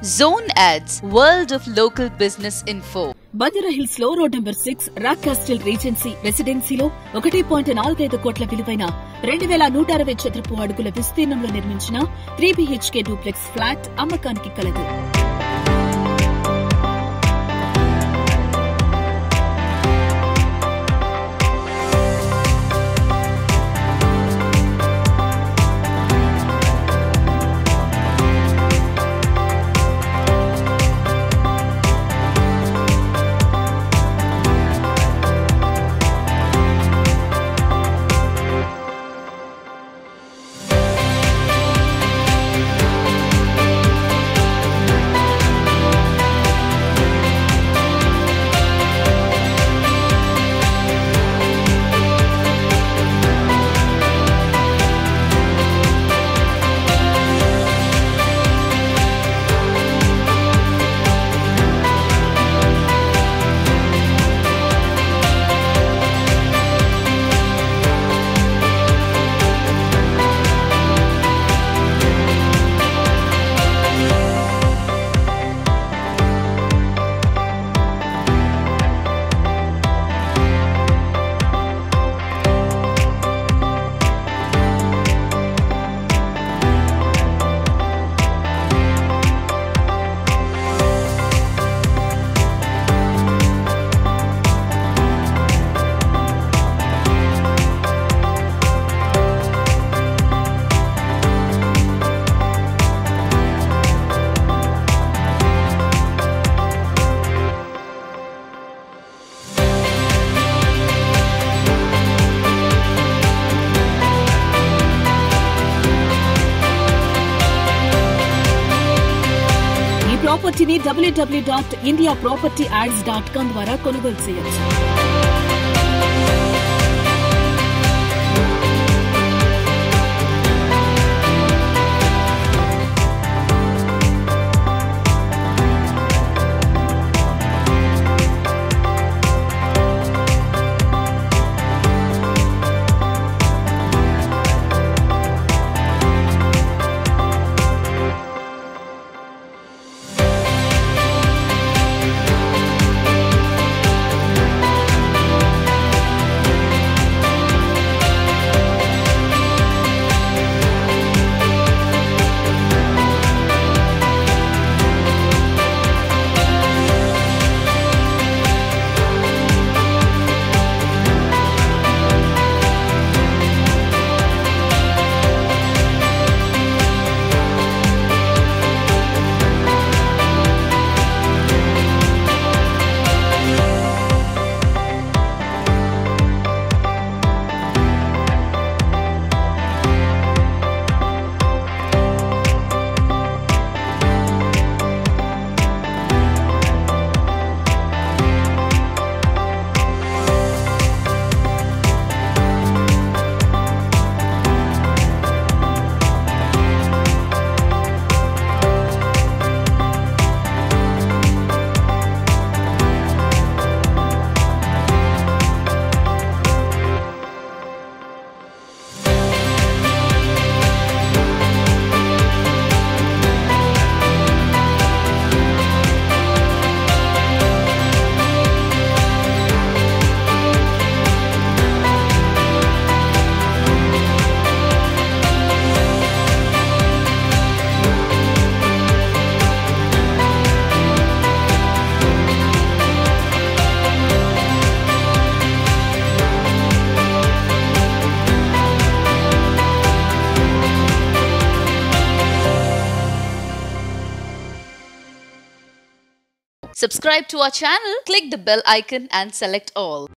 Zone ads world of local business info Banjara హిల్స్లో road number six rock castle regency రెసిడెన్సీలో ఒకటి point నాలుగైదు కోట్ల విలువైన రెండు వేల నూట అరవై చదరపు అడుగుల విస్తీర్ణంలో నిర్మించిన త్రీ బీహెచ్కే డూప్లెక్స్ ఫ్లాట్ అమ్మకానికి కలదు. ప్రాపర్టీని W W dot India property ads dot com ద్వారా కొనుగోలు చేయొచ్చు Subscribe to our channel, click the bell icon and select all.